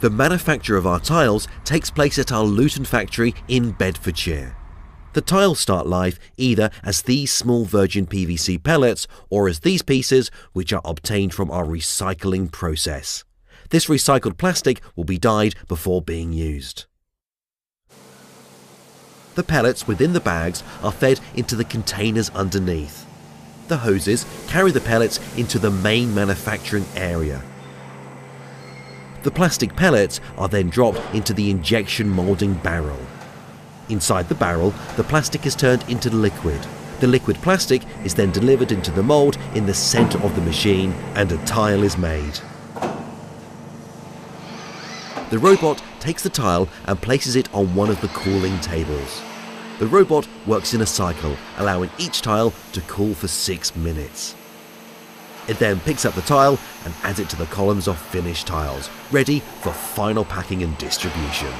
The manufacture of our tiles takes place at our Luton factory in Bedfordshire. The tiles start life either as these small virgin PVC pellets or as these pieces which are obtained from our recycling process. This recycled plastic will be dyed before being used. The pellets within the bags are fed into the containers underneath. The hoses carry the pellets into the main manufacturing area. The plastic pellets are then dropped into the injection moulding barrel. Inside the barrel, the plastic is turned into liquid. The liquid plastic is then delivered into the mould in the centre of the machine and a tile is made. The robot takes the tile and places it on one of the cooling tables. The robot works in a cycle, allowing each tile to cool for 6 minutes. It then picks up the tile and adds it to the columns of finished tiles, ready for final packing and distribution.